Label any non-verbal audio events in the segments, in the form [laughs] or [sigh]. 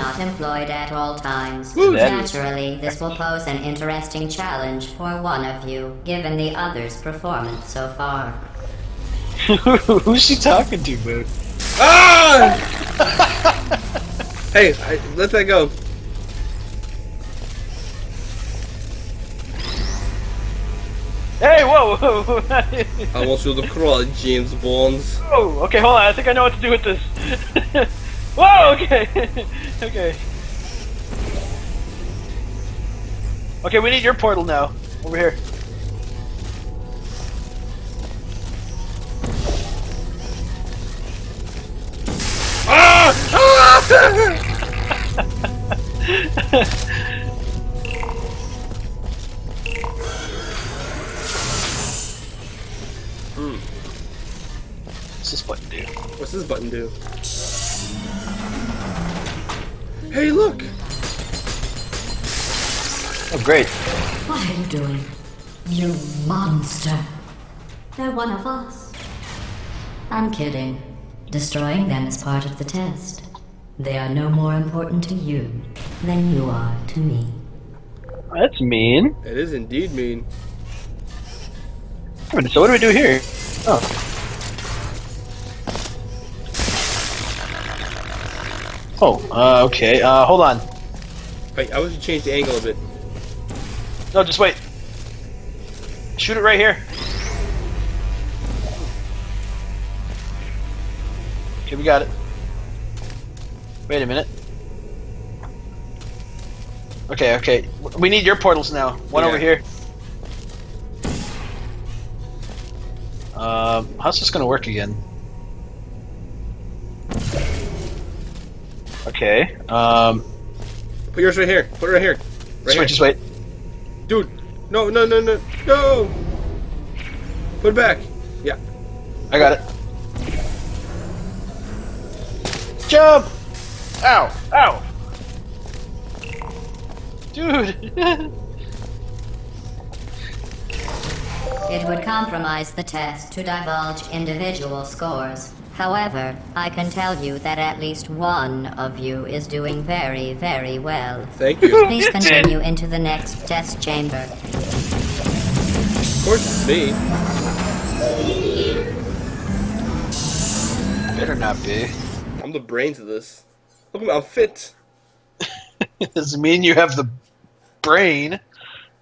not employed at all times. Naturally, this will pose an interesting challenge for one of you, given the other's performance so far. [laughs] Who's she talking to, Boo? Ah! [laughs] hey, I, let that go. Hey, whoa, whoa, whoa. [laughs] I want you to crawl, James Bonds. Whoa, okay, hold on. I think I know what to do with this. Whoa, okay. [laughs] okay. Okay, we need your portal now. Over here. Ah! [laughs] ah! What's this button do? What's this button do? Hey, look! Oh, great. What are you doing? You monster. They're one of us. I'm kidding. Destroying them is part of the test. They are no more important to you than you are to me. That's mean. It is indeed mean. So what do we do here? Oh. Oh, uh, okay. Uh, hold on. Wait, I was going to change the angle a bit. No, just wait. Shoot it right here. Okay, we got it. Wait a minute. Okay, okay. We need your portals now. One Yeah. over here. Um, how's this gonna work again? Okay. Um, Put yours right here. Put it right here. Right just here. wait, just wait. Dude! No, no, no, no, no! Put it back. Yeah. I got it. Jump! Ow! Ow! Dude! [laughs] It would compromise the test to divulge individual scores. However, I can tell you that at least one of you is doing very, very well. Thank you. Please continue into the next test chamber. of course it's me. Better not be. I'm the brains of this. Look at me, I'm fit. [laughs] Does it mean you have the brain? I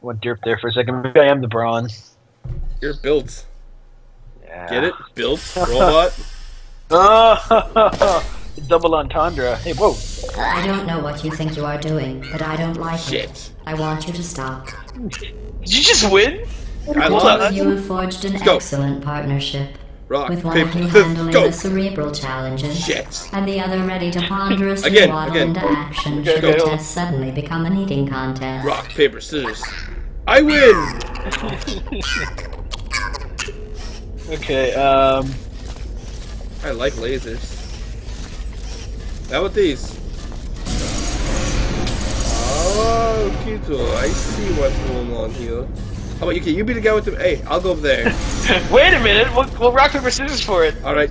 went derp there for a second. Maybe I am the brawn. You're built. Yeah. Get it? Built? Robot? [laughs] Oh, [laughs] double entendre. Hey, whoa. I don't know what you think you are doing, but I don't like it. I want you to stop. Did you just win? I love two that. you have forged an go. excellent partnership, Rock, with one of paper, you [laughs] handling go! the cerebral challenges, Shit. and the other ready to ponderously Again, waddle again. into action Okay, should okay, the test suddenly become an eating contest. Rock, paper, scissors. I win! [laughs] Okay, um. I like lasers. How about these? Oh, Kito, I see what's going on here. How about you? Okay, you be the guy with the. Hey, I'll go over there. [laughs] Wait a minute. We'll, we'll rock, paper, scissors for it. All right.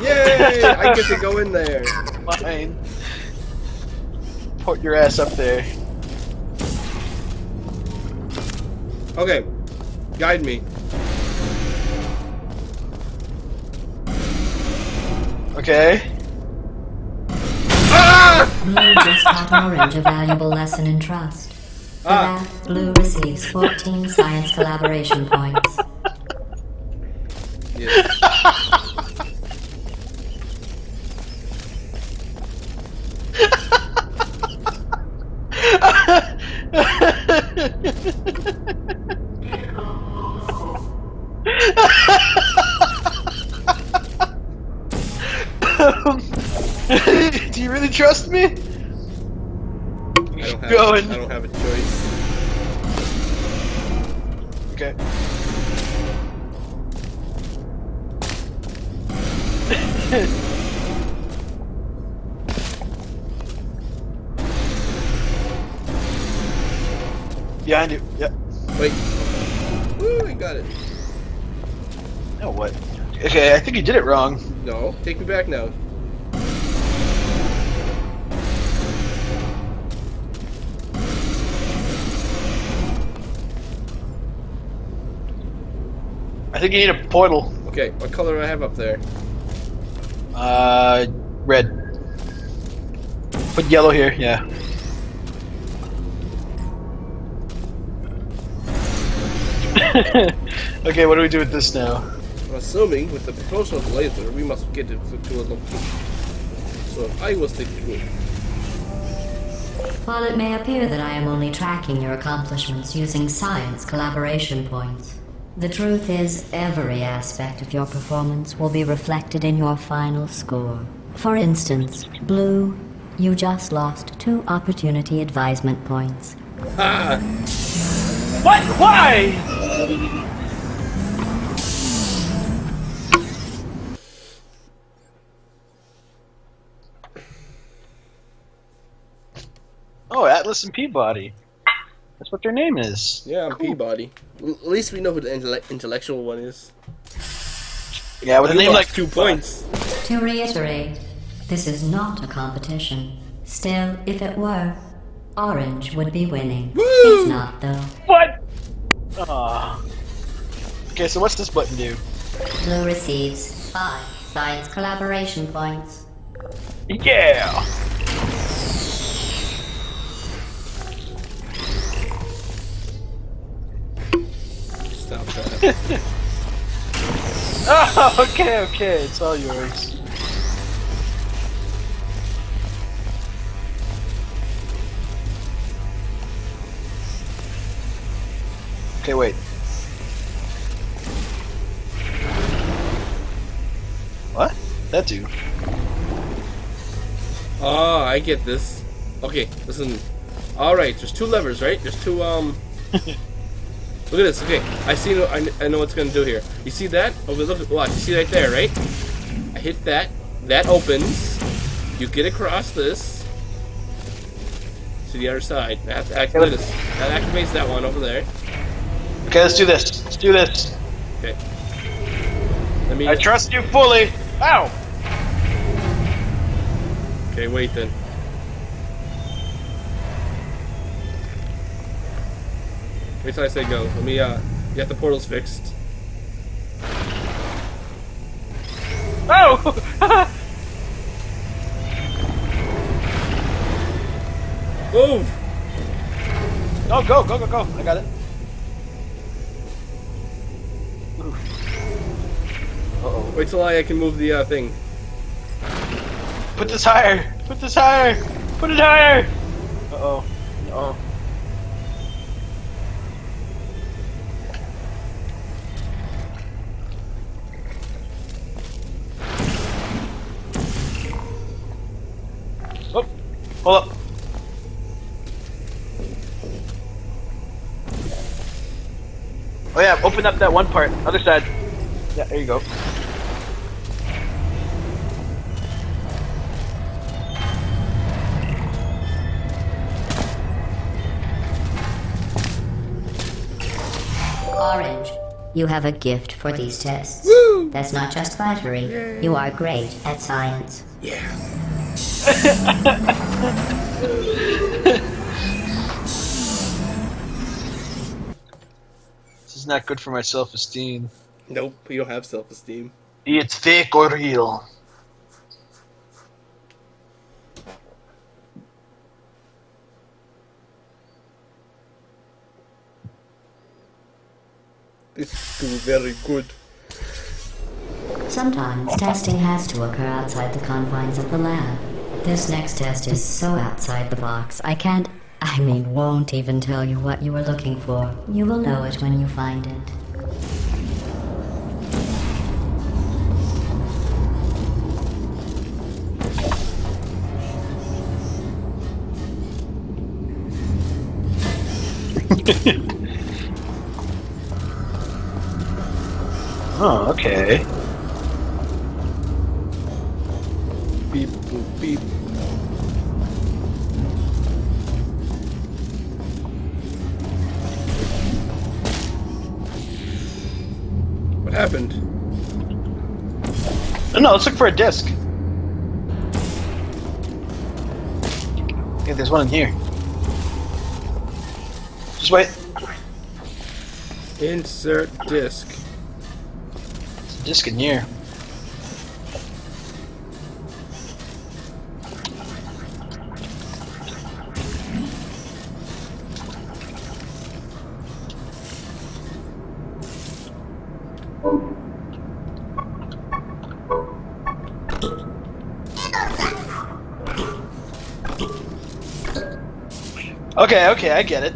Yay! I get to go in there. Fine. Put your ass up there. Okay, guide me. Okay. Ah! Blue just taught Orange a valuable lesson in trust. For Ah. that, Blue receives 14 science collaboration points. Yes. Do you really trust me? I don't have. Going. I don't have a choice. Okay. Behind you. Yep. Wait. Woo! I got it. No, what? Okay, I think you did it wrong. No, take me back now. Think you need a portal. Okay, what color do I have up there? Uh, red. Put yellow here, yeah. [laughs] okay, what do we do with this now? I'm assuming with the propulsion of the laser, we must get it to, to a location. So I was thinking, good. While it may appear that I am only tracking your accomplishments using science collaboration points, the truth is every aspect of your performance will be reflected in your final score. For instance, Blue, you just lost two opportunity advisement points. Ha! [laughs] What? Why? Oh, Atlas and P-body. That's what their name is. Yeah, I'm P-body. L- at least we know who the intelle- intellectual one is. Yeah, with a name like two points. To reiterate, this is not a competition. Still, if it were, Orange would be winning. Woo! It's not, though. What? Ah. Okay, so what's this button do? Blue receives five science collaboration points. Yeah. [laughs] Oh, okay, okay, it's all yours. Okay, wait. What? That dude. oh, I get this. Okay, listen. Alright, there's two levers, right? There's two, um... [laughs] Look at this. Okay, I see. I, I know what's gonna do here. You see that? Oh, look. Watch. You see right there, right? I hit that. That opens. You get across this to the other side. That activates this. That activates that one over there. Okay, let's do this. Let's do this. Okay. Let me. I trust you fully. Ow! Okay, wait then. Wait till I say go. Let me uh get the portals fixed. Oh! [laughs] Move! no, go, go, go, go. I got it. Uh oh. Wait till I can move the uh, thing. Put this higher. Put this higher. Put it higher. Uh oh. Uh oh. Hold up. Oh yeah, open up that one part, other side. Yeah, there you go. Orange, you have a gift for these tests. Woo! That's not just flattery. You are great at science. Yeah. [laughs] This is not good for my self-esteem. Nope, you don't have self-esteem. It's fake or real. This is too very good. Sometimes testing has to occur outside the confines of the lab. This next test is so outside the box, I can't, I mean, won't even tell you what you are looking for. You will know it when you find it. [laughs] Oh, okay. Boop beep. What happened? No, no, let's look for a disc. Yeah, there's one in here. Just wait. Insert disc. There's a disc in here. Okay, okay, I get it.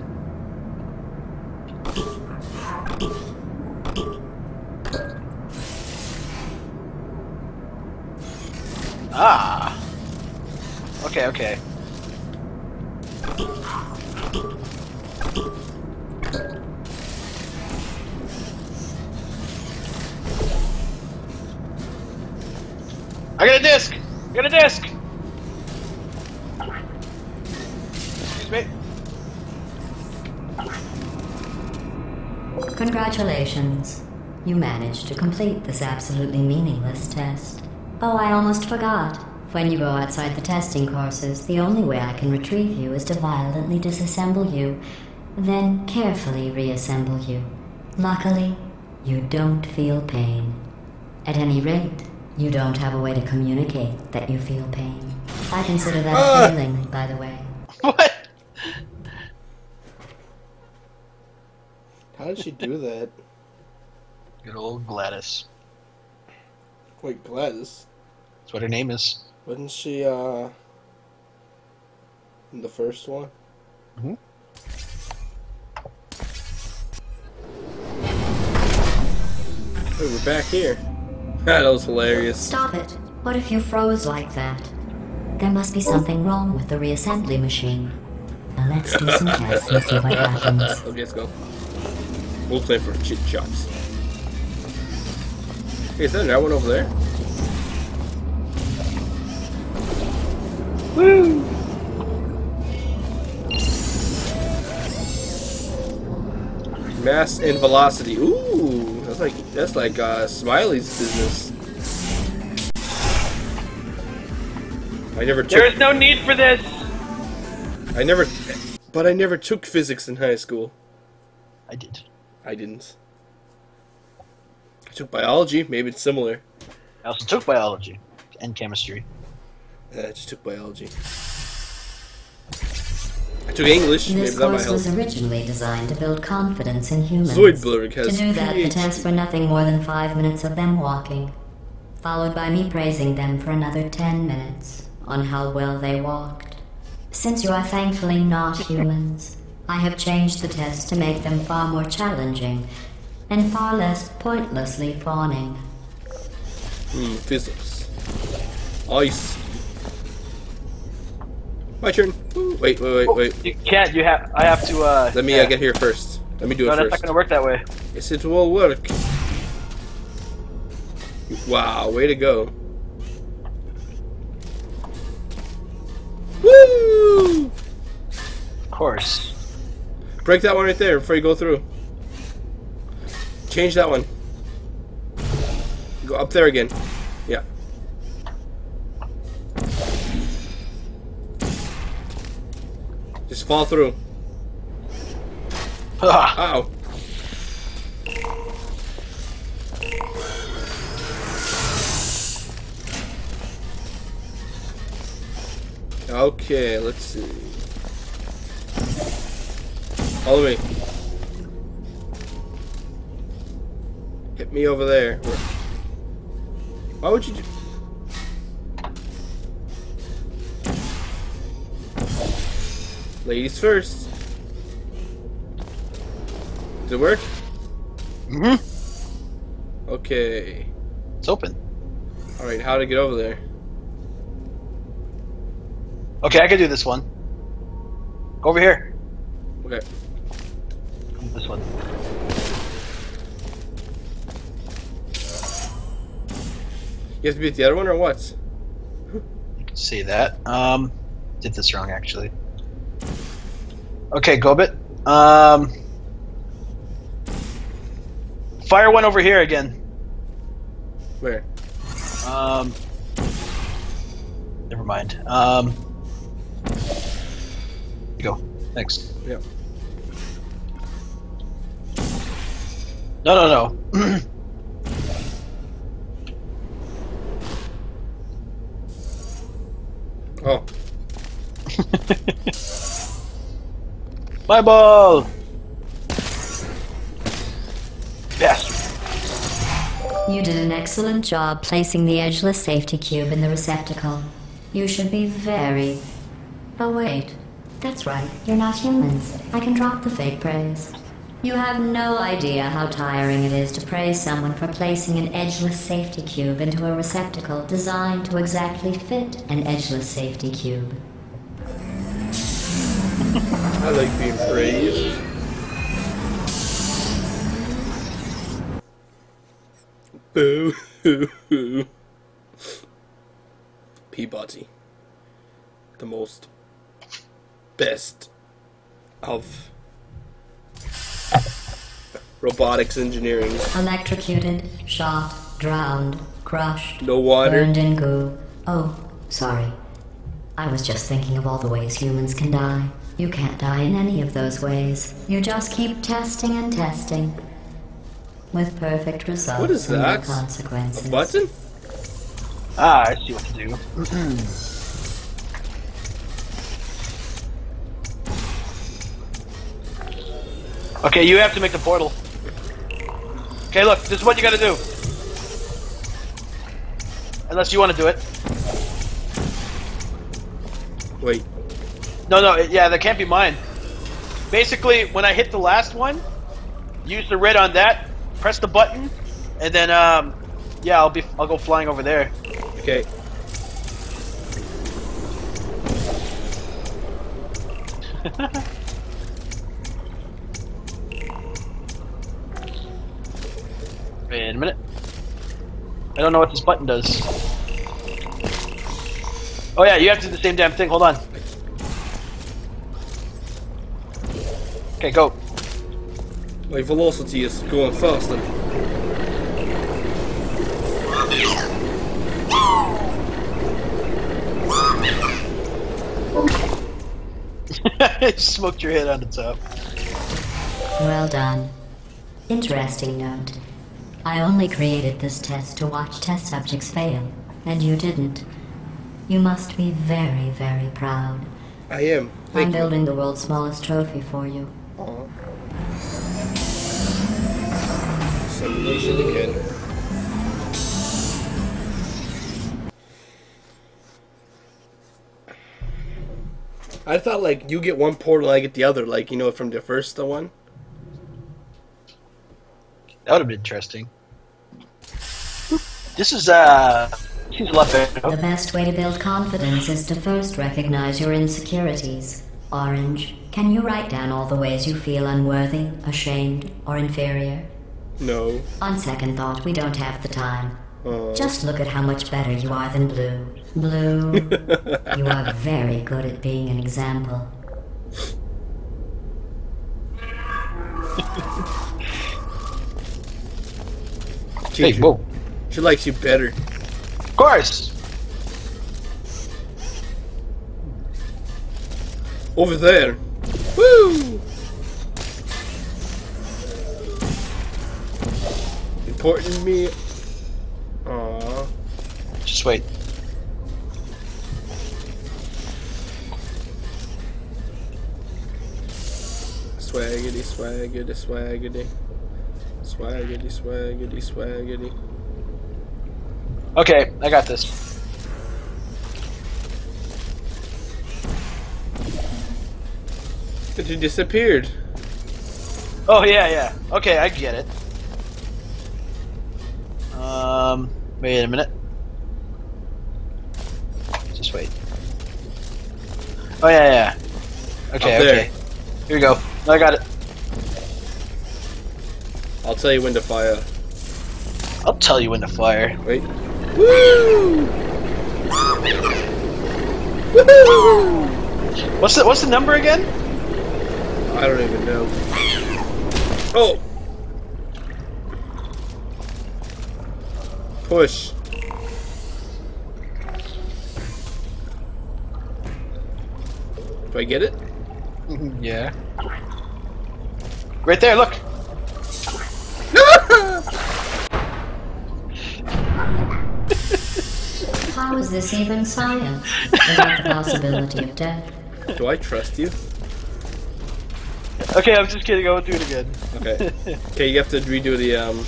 Ah. Okay, okay. This absolutely meaningless test. Oh, I almost forgot. When you go outside the testing courses, the only way I can retrieve you is to violently disassemble you, then carefully reassemble you. Luckily, you don't feel pain. At any rate, you don't have a way to communicate that you feel pain. I consider that ah! a feeling, by the way. What? How did she do that? Good old GLaDOS. Wait, GLaDOS. That's what her name is. Wasn't she, uh. in the first one? Mhm. Hey, we're back here. [laughs] that was hilarious. Stop it. What if you froze like that? There must be something wrong with the reassembly machine. Now let's do some [laughs] tests and see what happens. okay, let's go. We'll play for chit chops. Hey, is that another one over there? Woo! Mass and velocity. Ooh, that's like that's like uh, Smiley's business. I never took. There is no need for this! I never, but I never took physics in high school. I did. I didn't. I took biology. Maybe it's similar. I also took biology and chemistry. Uh, I just took biology. I took English. Maybe This that might course help. was originally designed to build confidence in humans. Zoidberg To do that, the tests were nothing more than five minutes of them walking, followed by me praising them for another ten minutes on how well they walked. Since you are thankfully not humans, I have changed the tests to make them far more challenging and far less pointlessly fawning. Hmm, physics. Ice. My turn. Woo. Wait, wait, wait, wait. You can't. You have. I have to. uh... Let me yeah. uh, get here first. Let me do it. first. No, it that's not gonna work that way. Yes, it will work. Wow, way to go. Woo! Of course. Break that one right there before you go through. Change that one. Go up there again. Yeah. Just fall through. Ah, Ow. Okay, let's see. Follow me. Me over there. Why would you do... Ladies first. Does it work? hmm Okay. It's open. Alright, how to get over there? Okay, I can do this one. Go over here. Okay. This one. You have to beat the other one or what? You can see that. Um, did this wrong actually. Okay, Gobit. Um, fire one over here again. Where? Um. Never mind. Um. Go. Thanks. Yep. No, no, no. [clears throat] Oh, [laughs] My ball. Bastard. You did an excellent job placing the edgeless safety cube in the receptacle. You should be very. Oh, wait. That's right, you're not humans. I can drop the fake praise. You have no idea how tiring it is to praise someone for placing an edgeless safety cube into a receptacle designed to exactly fit an edgeless safety cube. I like being praised. Boo hoo [laughs] hoo. P-body. The most best of robotics engineering. Electrocuted, shot, drowned, crushed, No water. burned in goo. Oh, sorry. I was just thinking of all the ways humans can die. You can't die in any of those ways. You just keep testing and testing. With perfect results What is and no that? consequences. A button? Ah, I see what to do. [clears throat] okay, you have to make the portal. Okay, look, this is what you gotta do. Unless you want to do it. Wait. No, no, it- yeah, that can't be mine. Basically, when I hit the last one, use the red on that, press the button, and then, um, yeah, I'll be, I'll go flying over there. Okay. [laughs] Wait a minute. I don't know what this button does. Oh yeah, you have to do the same damn thing. Hold on. Okay, go. My velocity is going faster. [laughs] Smoked your head on the top. Well done. Interesting note. I only created this test to watch test subjects fail, and you didn't. You must be very, very proud. I am. I'm Thank you. building the world's smallest trophy for you. Simulation again. I thought like you get one portal, I get the other, like you know from the first the one. That would have been interesting. This is uh, seems a lot The best way to build confidence is to first recognize your insecurities. Orange, can you write down all the ways you feel unworthy, ashamed, or inferior? No. On second thought, we don't have the time. Uh, Just look at how much better you are than Blue. Blue, [laughs] you are very good at being an example. [laughs] Hey, she, whoa! she likes you better. Of course. Over there. Woo! Important to me. Aww. Just wait. Swaggity, swaggity, swaggity. Swaggity, swaggity, swaggity. Okay, I got this. But you disappeared. Oh yeah, yeah. Okay, I get it. Um, wait a minute. Just wait. Oh yeah, yeah. Okay, okay. Here we go. I got it. I'll tell you when to fire. I'll tell you when to fire. Wait. Woo! Woo! What's the what's the number again? I don't even know. Oh. Push. Do I get it? [laughs] yeah. Right there, look. How is this even science without the [laughs] possibility of death? Do I trust you? Okay, I'm just kidding. I won't do it again. Okay. [laughs] okay, you have to redo the um.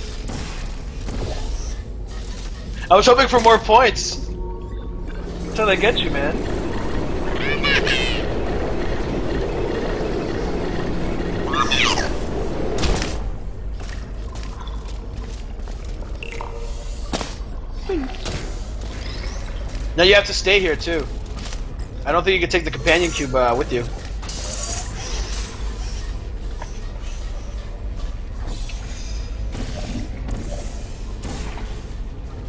I was hoping for more points. That's how they get you, man. [laughs] Now you have to stay here too. I don't think you can take the companion cube uh, with you.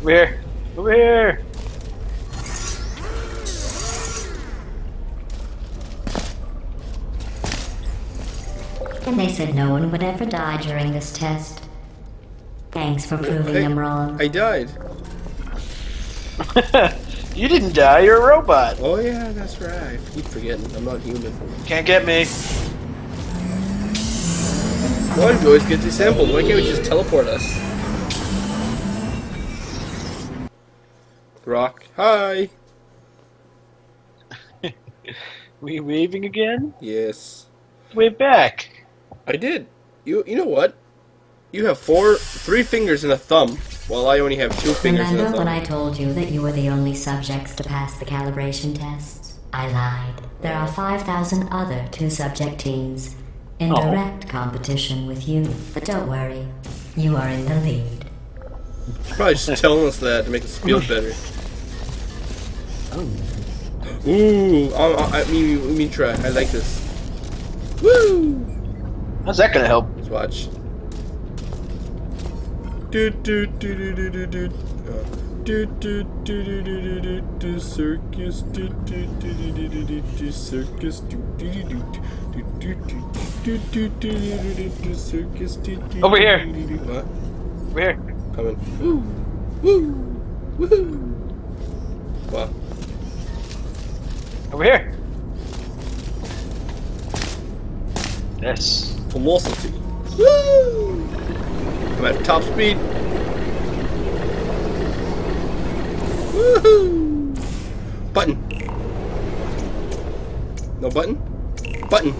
Over here. Over here. And they said no one would ever die during this test. Thanks for proving Hey, them wrong. I died. [laughs] you didn't die. You're a robot. Oh yeah, that's right. I keep forgetting. I'm not human. Can't get me. Why do we always get disabled? Why can't we just teleport us? Rock. Hi. [laughs] We waving again? Yes. Way back. I did. You you know what? You have four, three fingers and a thumb, while I only have two fingers and a Remember when. I told you that you were the only subjects to pass the calibration tests? I lied. There are 5,000 other two subject teams in Oh. direct competition with you. But don't worry, you are in the lead. Probably just telling us that to make us feel better. Ooh, I, I, I mean, let me try. I like this. Woo! How's that gonna help? Let's watch. Do do do do do do do. Do do do do do do do do circus do do do do do do do do circus do do do do do do do do do do do do do circus do do Over here. What? Over here. Coming. Woo! Woo! Woohoo! Wow. Over here. Yes. Velocity. Woo! I'm at top speed. Woohoo! Button. No button? Button.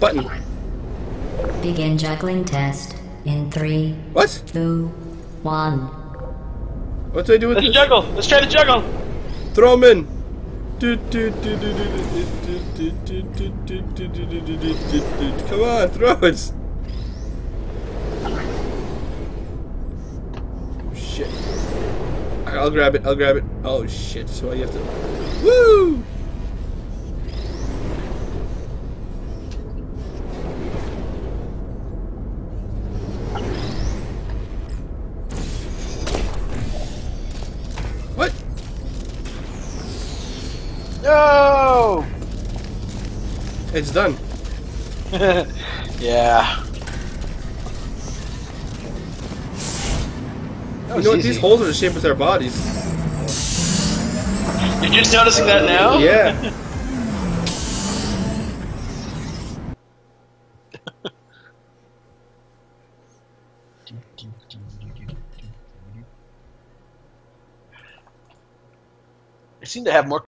Button. Begin juggling test in three, What? two, one. What do I do with Let's this? juggle. Let's try to juggle. Throw him in. Do, do, do, do, I'll grab it. I'll grab it. Oh shit! So I have to. Woo! What? No. It's done. [laughs] yeah. That You know what? easy. These holes are the shape of their bodies. You're just noticing that now? Yeah. [laughs] They seem to have more